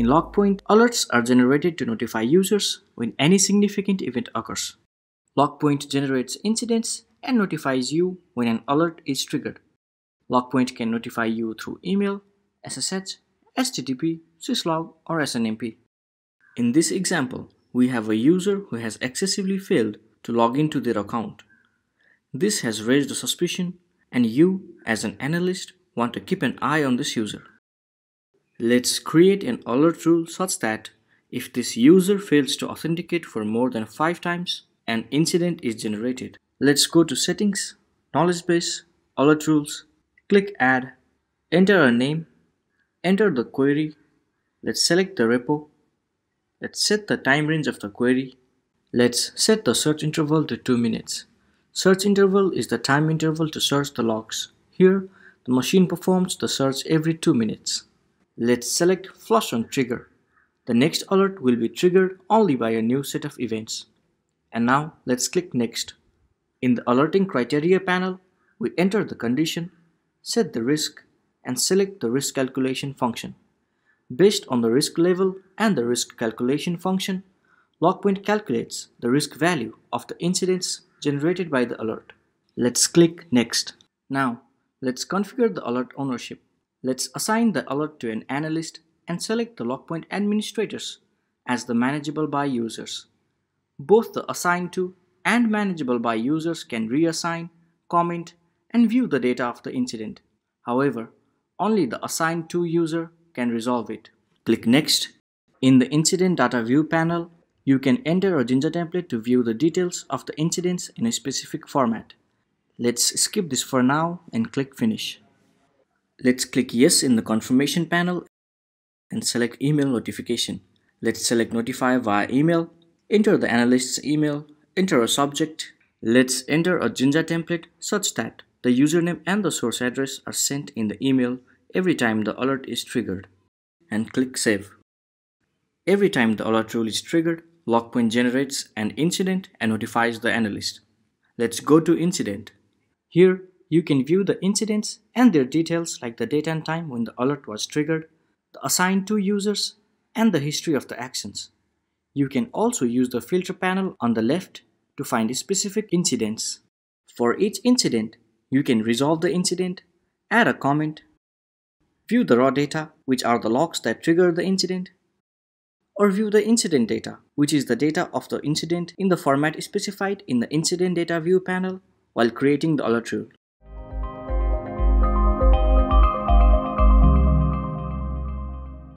In LogPoint, alerts are generated to notify users when any significant event occurs. LogPoint generates incidents and notifies you when an alert is triggered. LogPoint can notify you through email, SSH, HTTP, syslog, or SNMP. In this example, we have a user who has excessively failed to log into their account. This has raised a suspicion and you, as an analyst, want to keep an eye on this user. Let's create an alert rule such that if this user fails to authenticate for more than 5 times, an incident is generated. Let's go to Settings, Knowledge Base, Alert Rules, click Add, enter a name, enter the query, let's select the repo, let's set the time range of the query, let's set the search interval to 2 minutes. Search interval is the time interval to search the logs. Here, the machine performs the search every 2 minutes. Let's select Flush on Trigger. The next alert will be triggered only by a new set of events. And now let's click Next. In the Alerting Criteria panel, we enter the condition, set the risk, and select the risk calculation function. Based on the risk level and the risk calculation function, LogPoint calculates the risk value of the incidents generated by the alert. Let's click Next. Now, let's configure the alert ownership. Let's assign the alert to an analyst and select the LogPoint administrators as the manageable by users. Both the assigned to and manageable by users can reassign, comment, and view the data of the incident. However, only the assigned to user can resolve it. Click Next. In the Incident Data View panel, you can enter a Jinja template to view the details of the incidents in a specific format. Let's skip this for now and click Finish. Let's click Yes in the confirmation panel and select Email Notification. Let's select Notify via email, enter the analyst's email, enter a subject. Let's enter a Jinja template such that the username and the source address are sent in the email every time the alert is triggered and click Save. Every time the alert rule is triggered, LogPoint generates an incident and notifies the analyst. Let's go to Incident. Here, you can view the incidents and their details like the date and time when the alert was triggered, the assigned to users, and the history of the actions. You can also use the filter panel on the left to find specific incidents. For each incident, you can resolve the incident, add a comment, view the raw data, which are the logs that trigger the incident, or view the incident data, which is the data of the incident in the format specified in the Incident Data View panel while creating the alert rule.